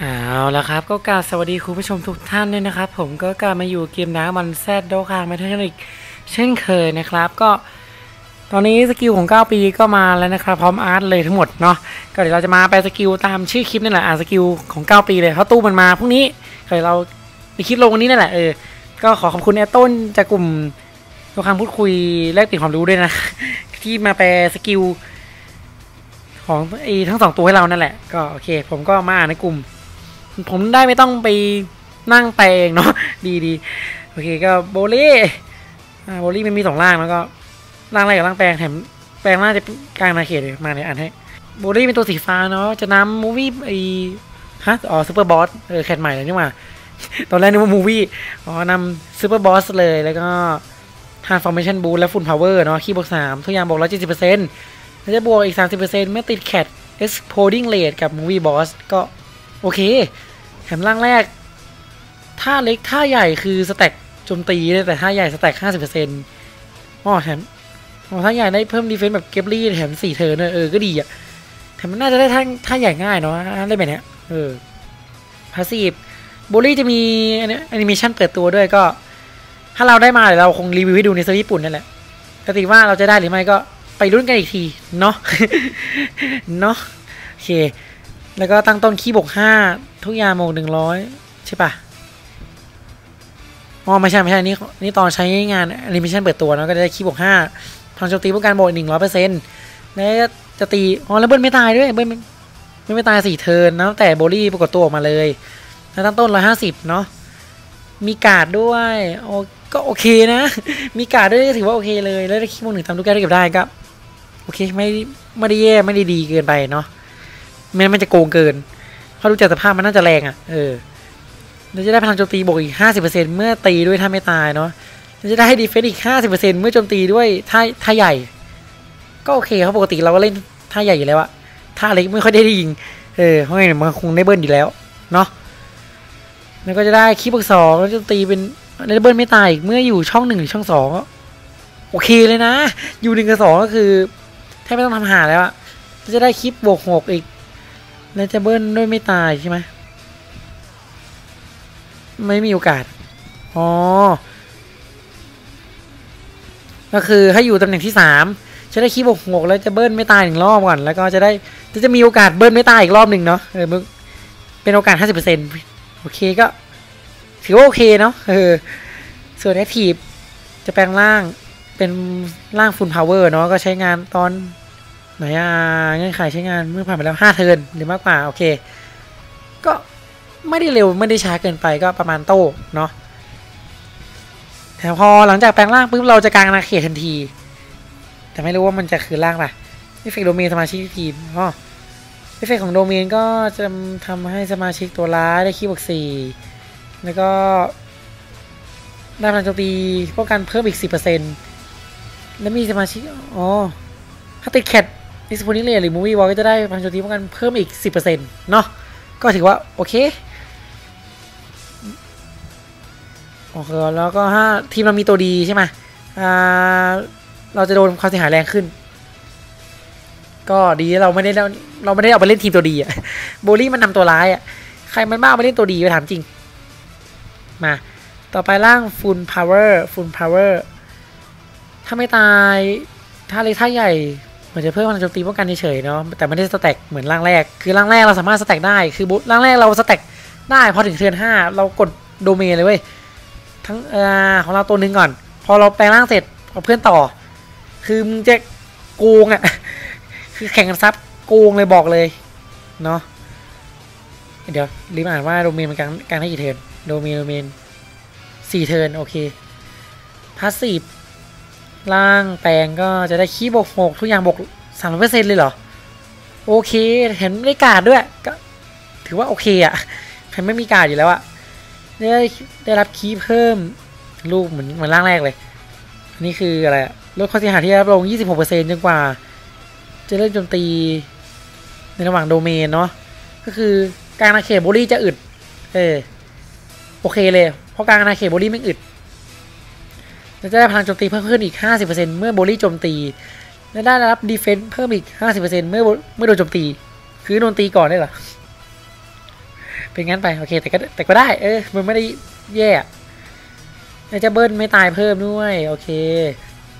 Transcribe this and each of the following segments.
เอาละครับก็กราบสวัสดีคุณผู้ชมทุกท่านเลยนะครับ ผมก็กลับมาอยู่เกมน้ำมันแซดโดคางมาเทคนิคเช่นเคยนะครับ ก็ตอนนี้สกิลของ 9 ปีก็มาแล้วนะครับ พร้อม art เลยทั้งหมดเนาะก็เดี๋ยวเราจะมาไปสกิลตามชื่อคลิปนี่แหละอ่านสกิลของ 9 ปีเลยเพราะตู้มันมาพรุ่งนี้เดี๋ยวเราไปคลิปลงวันนี้นั่นแหละเออก็ขอขอบคุณแอดต้นจากกลุ่ม Dokkan พูดคุยแลกเปลี่ยนความรู้ด้วยนะ ที่มาแปลสกิลของไอ้ทั้งสองตัวให้เรานั่นแหละก็โอเค ผมก็มาอ่านในกลุ่ม ผมได้ไม่ต้องไปนั่งแปลเนาะดีดีโอเคก็โบลี่โบลี่มันมีสองร่างแล้วก็ร่างแรกกับร่างแปลงแถมแปลงน่าจะกางอาณาเขตเลยมาเนี่ยอ่านให้โบลี่เป็นตัวสีฟ้าเนาะจะนำ movie ไอ้ฮะอ๋อ super boss เออ cat ใหม่เลยนี่หว่าตอนแรกนึกว่า movie อ๋อนำ super boss เลยแล้วก็ transformation boost และฟุ l พาวเวอร์เนาะ ki บวกสามทุกอย่างบวกร้อยเจ็ดสิบเปอร์เซ็นต์แล้วจะบวกอีกสามสิบเปอร์เซ็นต์เมื่อติดแคท exploding rate กับ movie boss ก็โอเค แถมร่างแรกท่าเล็กท่าใหญ่คือ stack โจมตีแต่ท่าใหญ่ stack ห้าสิบเปอร์เซ็นต์อ๋อแถมอ๋อท่าใหญ่ได้เพิ่ม defense แบบ greatly แถมสี่ turn เออก็ดีอะแถมมันน่าจะได้ท่าท่าใหญ่ง่ายเนาะได้แบบเนี้ยเออ passive โบลี่จะมีแอนิเมชันเปิดตัวด้วยก็ ถ้าเราได้มาเดี๋ยวเราคงรีวิวให้ดูในเซิร์ฟญี่ปุ่นนั่นแหละปกติว่าเราจะได้หรือไม่ก็ไปลุ้นกันอีกที เนาะเนาะโอเค แล้วก็ตั้งต้น ki บวกห้า ทุกอย่างบวกหนึ่งร้อยใช่ปะอ๋อไม่ใช่ไม่ใช่นี่นี่ตอนใช้งานแอนิเมชันเปิดตัวเนาะก็จะได้ ki บวกห้าพลังโจมตีป้องกันบวกหนึ่งร้อยเปอร์เซ็นต์แล้วจะตีอ๋อแล้วเบิ้ลไม้ตายด้วยเบิ้ลไม้ไม้ตายสี่ turn นะแต่โบลี่ปรากฏตัวออกมาเลยแล้วตั้งต้นร้อยห้าสิบเนาะมีการ์ดด้วยโอก็โอเคนะ มีการ์ดด้วยถือว่าโอเคเลย แล้วได้ ki บวกหนึ่งทำทุกแก้วได้เก็บได้ก็โอเคไม่ไม่ได้แย่ไม่ได้ดีเกินไปเนาะไม่งั้นมันจะโกงเกิน เพราะดูจากสภาพมันน่าจะแรงอะ เออเราจะได้พลังโจมตีบวกอีกห้าสิบเปอร์เมื่อตีด้วยท่าไม้ตายเนาะเราจะได้ defense อีกห้าสิบเมื่อโจมตีด้วยท่าท่าใหญ่ ก็โอเคครับปกติเราก็เล่นท่าใหญ่อยู่แล้วอะท่าเล็กไม่ค่อยได้ยิง เออเพราะงั้นมันคงได้เบิ้ลอยู่แล้วเนาะ แล้วก็จะได้คีบวกสองแล้วโจมตีเป็นได้เบิ้ลไม่ตายอีกเมื่ออยู่ช่องหนึ่งหรือช่องสองโอเคเลยนะ อยู่หนึ่งกับสองก็คือแทบไม่ต้องทำหาแล้วอะจะได้คลิปบวกหกอีก แล้วจะเบิ้ลด้วยไม่ตายใช่ไหมไม่มีโอกาส อ๋อ ก็คือให้อยู่ตำแหน่งที่สามจะได้คีบกหกแล้วจะเบิ้ลไม่ตายหนึ่งรอบก่อน แล้วก็จะได้จะจะมีโอกาสเบิ้ลไม่ตายอีกรอบหนึ่งเนาะเออมึงเป็นโอกาสห้าสิบเปอร์เซ็นต์โอเคก็ ถือว่าโอเคเนาะเออส่วนแอคทีฟจะแปลงร่างเป็นร่างฟูลพาวเวอร์เนาะก็ใช้งานตอน ไหนอะเงื่อนไขใช้งานเมื่อผ่านไปแล้วห้าเทิร์นหรือมากกว่าโอเค ก็ไม่ได้เร็วไม่ได้ช้าเกินไปก็ประมาณโต้เนาะแต่พอหลังจากแปลงร่างปุ๊บเราจะกางอาณาเขตทันที แต่ไม่รู้ว่ามันจะคือร่างอะไร effect domain สมาชิกทีมอ๋อเอฟเฟกของโดเมนก็จะทำให้สมาชิกตัวร้ายได้ ki บวกสี่แล้วก็ได้พลังโจมตีป้องกันเพิ่มอีกสิบเปอร์เซ็นต์แล้วมีสมาชิกอ๋อถ้าติด cat exploding rage หรือมูวี่วอลก็จะได้พลังโจมตีป้องกันเพิ่มอีก 10%เนาะก็ถือว่า โอเคโอเคแล้วก็ถ้าทีมเรามีตัวดีใช่ไหมอ่าเราจะโดนความเสียหายแรงขึ้น ก็ดีเราไม่ได้เราไม่ได้เอาไปเล่นทีมตัวดีอะโบลี่มันนำตัวร้ายอะใครมันบ้าไปเล่นตัวดีไปถามจริง มา ต่อไปร่าง full power full power ท่าไม้ตาย ท่าเล็กท่าใหญ่ มันจะเพิ่มพลังโจมตีป้องกันเฉยๆเนาะแต่ไม่ได้ stack เหมือนร่างแรก คือร่างแรกเราสามารถ stack ได้คือร่างแรกเรา stackได้พอถึงเทิร์นห้าเรากดโดเมนเลยเว้ยทั้งอ่อของเราตัวหนึ่งก่อน พอเราแปลงร่างเสร็จเอาเพื่อนต่อ คือมึงจะโกงอะคือแข่งกันซับโกงเลยบอกเลยเนาะเดี๋ยวรีบอ่านว่าโดเมนมันการการให้กี่เทิร์นโดเมนโดเมนสี่เทิร์นโอเคพาสซีฟ ร่างแปลงก็จะได้คีย์บวกหกทุกอย่างบวกสามเปอร์เซ็นต์เลยเหรอ โอเค เห็นได้การ์ดด้วย ก็ถือว่าโอเคอะใครไม่มีการ์ดอยู่แล้วอะได้ได้รับ ki เพิ่มรูปเหมือนเหมือนร่างแรกเลย นี้คืออะไรลดความเสียหายที่รับลง 26%จนกว่า จะเริ่มโจมตีในระหว่างโดเมนเนาะก็คือกางอาณาเขตโบลี่จะอึด เออโอเคเลย เพราะกางอาณาเขตโบลี่ไม่อึด จะได้พลังโจมตีเพิ่มขึ้นอีก 50%เมื่อโบลี่โจมตี และได้รับ defense เพิ่มอีก 50%เมื่อเมื่อโดนโจมตี คือโดนตีก่อนได้หรอ เป็นงั้นไป โอเค แต่ก็แต่ก็ได้ เออ มันไม่ได้แย่แล้วจะเบิ้ลไม้ตายเพิ่มด้วย โอเค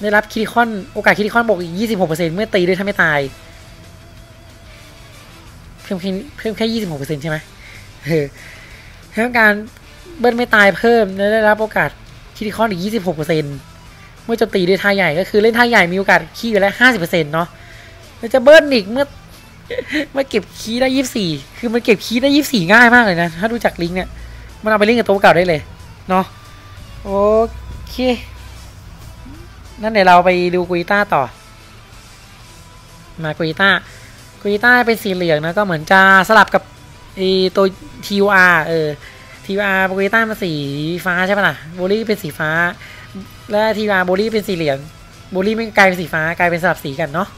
ได้รับ critical โอกาส critical บวกอีกยี่สิบหกเมื่อตีด้วยท่าไม้ตาย เพิ่มแค่เพิ่มแค่ยี่สิบหกเปอร์เซ็นต์ใช่ไหมเออถ้ากางเบิ้ลไม่ตายเพิ่มและได้รับโอกาส คิริคอนอีกยี่สิบหกเปอร์เซ็นต์เมื่อโจมตีด้วยท่าใหญ่ก็คือเล่นท่าใหญ่มีโอกาสขี้อยู่แล้วห้าสิบเปอร์เซ็นต์เนาะแล้วจะเบิ้ลอีกเมื่อเมื่อเก็บคีได้ยี่สิบสี่คือมันเก็บคีได้ยี่สิบสี่ง่ายมากเลยนะ ถ้าดูจากลิงก์เนี่ย มันเอาไปเล่นกับตัวเก่าได้เลย เนาะโอเค นั่นเดี๋ยวเราไปดูกุยต้าต่อ มากุยต้ากุยต้าเป็นสีเหลืองนะก็เหมือนจะสลับกับไอตัว TUR เออ TUR กุยต้ามันสีฟ้าใช่ปะล่ะโบลี่เป็นสีฟ้า และ TUR โบลี่เป็นสีเหลืองโบลี่ไม่กลายเป็นสีฟ้ากลายเป็นสลับสีกันเนาะ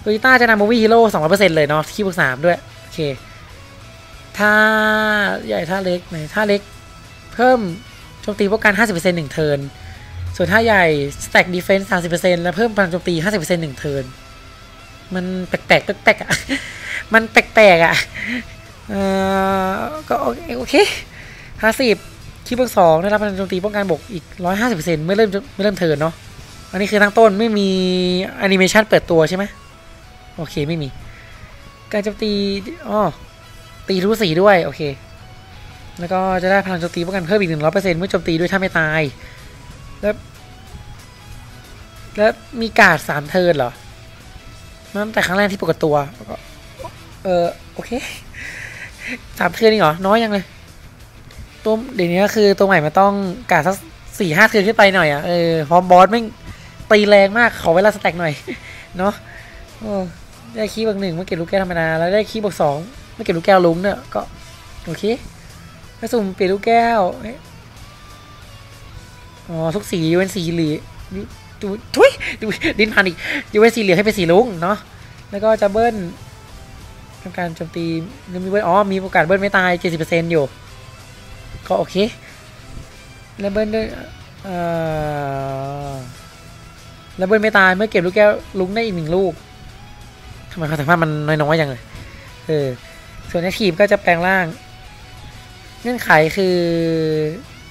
โตโยต้าจะนำ Movie Heroes สองร้อยเปอร์เซ็นต์เลยเนาะ ki บวกสามด้วย โอเคถ้าใหญ่ถ้าเล็กไหนถ้าเล็กเพิ่มโจมตีป้องกันห้าสิบเปอร์เซ็นต์หนึ่ง turn ส่วนถ้าใหญ่ stack defense สามสิบเปอร์เซ็นต์แล้วเพิ่มพลังโจมตีห้าสิบเปอร์เซ็นต์หนึ่ง turnมันแปลกๆแปลกๆอะ มันแปลกๆอะ เออก็โอเคห้าสิบ ki บวกสองได้รับพลังโจมตีป้องกันบวกอีกร้อยห้าสิบเปอร์เซ็นต์เมื่อเริ่มเมื่อเริ่ม turn เนาะอันนี้คือทั้งต้นไม่มีแอนิเมชันเปิดตัวใช่ไหมโอเคไม่มี การโจมตีอ๋อตีรู้สีด้วยโอเค แล้วก็จะได้พลังโจมตีป้องกันเพิ่มอีกหนึ่งร้อยเปอร์เซ็นต์เมื่อโจมตีด้วยถ้าไม่ตาย แล้วแล้วมีการ์ดสาม turn เหรอนั่นแต่ครั้งแรกที่ปกติตัวแล้วก็เออโอเค สาม turn นี่เหรอ น้อยยังเลยตัวเดี๋ยวนี้ก็คือตัวใหม่มันต้องการสักสี่ห้า turn ขึ้นไปหน่อยอะเออพร้อมบอสไม่ตีแรงมากขอเวลา stack หน่อย เนาะได้ ki บวกหนึ่งเมื่อเก็บลูกแก้วธรรมดาแล้วได้ ki บวกสองเมื่อเก็บลูกแก้วรุ้งเนี่ยก็โอเคแล้วสุ่มเปลี่ยนลูกแก้วอ๋อทุกสีเป็นสีเหลืองดูทุยดูดินพันอีกยูเป็นสีเหลืองให้เป็นสีลุงเนาะแล้วก็จะเบิ้ล ทำการโจมตีนึมีเบิ้ลอ๋อ มีโอกาสเบิ้ลไม่ตายเจ็ดสิบเปอร์เซ็นต์อยู่ ก็โอเค แล้วเบิ้ลด้วยเอ่อแล้วเบิ้ลไม่ตายเมื่อเก็บลูกแก้วลุงได้อีกหนึ่งลูกทำไมความสามารถมันน้อยๆอย่างเลยเออส่วนในทีมก็จะแปลงร่าง เงื่อนไขคือ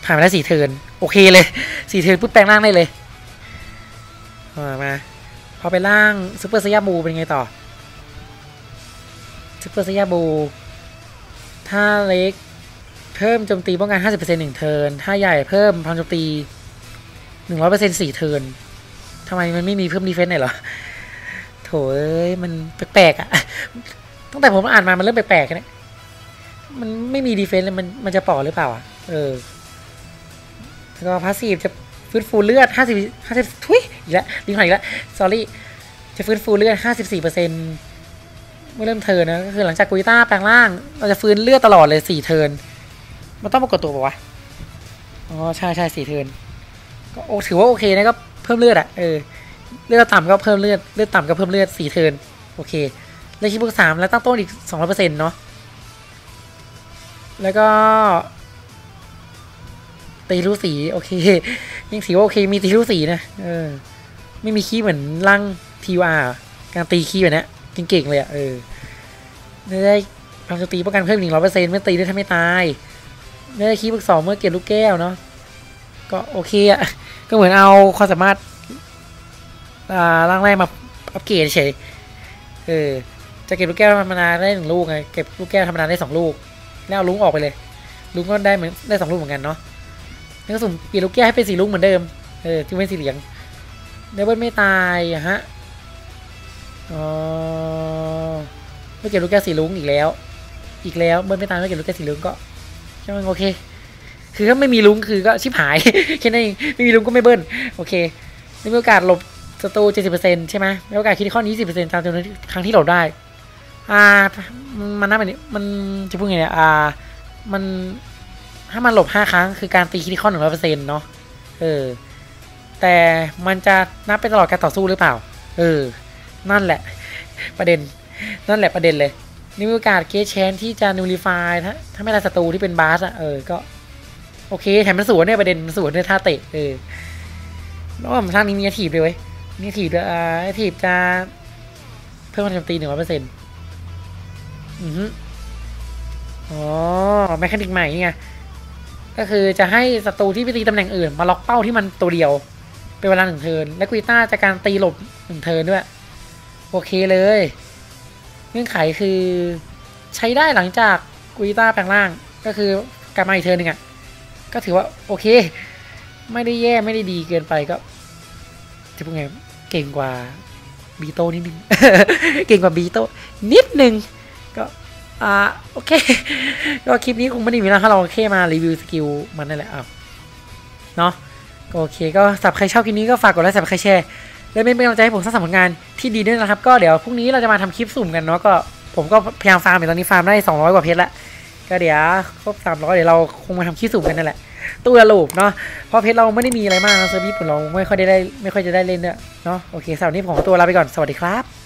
ผ่านไปแล้วสี่ turn โอเคเลยสี่ turn ปุ๊บแปลงร่างได้เลยมาพอไปร่าง Super Saiya Blue เป็นไงต่อ Super Saiya Blue ถ้าเล็กเพิ่มโจมตีป้องกัน 50%หนึ่ง turn ถ้าใหญ่เพิ่มพลังโจมตี 100%สี่ turn ทำไมมันไม่มีเพิ่ม defense หน่อยหรอ โถเอ้ยมันแปลกๆอะ ตั้งแต่ผมอ่านมา มันเริ่มแปลกๆเนี่ยมันไม่มี defense เลยมันมันจะปอหรือเปล่าอะ เออ แล้วก็ passive จะฟื้นฟูเลือดห้าสิบห้าสิบถุยอีกแล้วลิ้นหน่อยอีกแล้ว sorry จะฟื้นฟูเลือดห้าสิบสี่เปอร์เซ็นต์ เมื่อเริ่ม turn นะก็คือหลังจากกุยต้าแปลงร่าง เราจะฟื้นเลือดตลอดเลยสี่ turn มันต้องปรากฏตัวป่าวะอ๋อใช่ใช่สี่ turn ก็โอถือว่าโอเคนะก็เพิ่มเลือดอะเออเลือดต่ำก็เพิ่มเลือดเลือดต่ำก็เพิ่มเลือดสี่เทิร์นโอเคเลขที่บวกสามแล้วตั้งต้นอีกสองร้อยเปอร์เซ็นต์เนาะแล้วก็ตีรู้สีโอเคยังสีว่าโอเคมีตีรู้สีนะเออไม่มีคีย์เหมือนร่างทีวาการตีคีย์แบบนี้ เก่งๆเลยอะเออได้พลังโจมตีป้องกันเพิ่มหนึ่งร้อยเปอร์เซ็นต์เมื่อตีได้ถ้าไม่ตายได้คีบวกสองเมื่อเก็บลูกแก้วเนาะก็โอเคอะก็เหมือนเอาความสามารถอ่าร่างแรกมาอัปเกรดเฉยเออจะเก็บลูกแก้วธรรมดาได้หนึ่งลูกไงเก็บลูกแก้วธรรมดาได้สองลูก แล้วเอาลุงออกไปเลย ลุงก็ได้เหมือนได้สองลูกเหมือนกันเนาะแล้วก็สุ่มเปลี่ยนลูกแก้วให้เป็นสีลุงเหมือนเดิมเออที่เป็นสีเหลืองเดบิลไม่ตายฮะ ออไม่เก็บลูกแก้วสีลุงอีกแล้ว อีกแล้วเบิ้ลไม่ตายไม่เก็บลูกแก้วสีลุงก็ใช่ไหมโอเค คือถ้าไม่มีลุงคือก็ชิบหายแค่นั้นเองไม่มีลุงก็ไม่เบิ้ลโอเคได้มีโอกาสหลบศัตรู70%ใช่ไหมมีโอกาสคิดข้อนี้20%ตามจำนวนครั้งที่หลบได้ อ่า มันน่าแบบนี้มันจะพูดไงเนี่ยอ่า มันถ้ามันหลบห้าครั้งคือการตีคิดข้อหนึ่งร้อยเปอร์เซ็นต์เนาะเออแต่มันจะนับไปตลอดการต่อสู้หรือเปล่า เออ นั่นแหละ ประเด็น นั่นแหละประเด็นเลยนี่มีโอกาส great chance ที่จะ nullify ถ้าถ้าไม่ได้ศัตรูที่เป็นบอสอะเออก็ โอเคแถมมันสวนเนี่ยประเด็นมันสวนเนี่ยท่าเตะเออแล้วทางนี้มี active เลยเว้ยมี active เลยอ่า active จะเพิ่มพลังโจมตีหนึ่งร้อยเปอร์เซ็นต์อือฮึอ๋อ mechanic ใหม่นี่ไงก็คือจะให้ศัตรูที่ไปตีตำแหน่งอื่น มาล็อกเป้าที่มันตัวเดียว เป็นเวลาหนึ่ง turn และกุยต้าจะการันตีหลบหนึ่ง turn ด้วย โอเคเลย เงื่อนไขคือใช้ได้หลังจากกุยต้าแปลงร่างก็คือการมาอีก turn หนึ่งอะ ก็ถือว่าโอเค ไม่ได้แย่ไม่ได้ดีเกินไปก็จะพูดไงเก่งกว่าบีโต้นิดนึงเก่งกว่าบีโต้นิดนึงก็อ่าโอเค ก็คลิปนี้คงไม่ได้มีแล้วถ้าเราแค่มารีวิว skill มันนั่นแหละอะเนาะก็โอเค ก็สับใครชอบคลิปนี้ก็ฝากกดไลค์สับใครแชร์ และเป็นกำลังใจให้ผมสร้างผลงานที่ดีด้วยนะครับ ก็เดี๋ยวพรุ่งนี้เราจะมาทำคลิปสุ่มกันเนาะก็ผมก็พยายามฟาร์มอยู่ตอนนี้ฟาร์มได้ 200 กว่าเพชรละก็เดี๋ยวครบ300เดี๋ยวเราคงมาทำคลิปสุ่มกันนั่นแหละตู้ระลูปเนาะเพราะเพชรเราไม่ได้มีอะไรมากนะเซอร์วิสผมเราไม่ค่อยได้ไม่ค่อยจะได้เล่นเนาะโอเคสำหรับนนี้ผมขอตัวลาไปก่อนสวัสดีครับ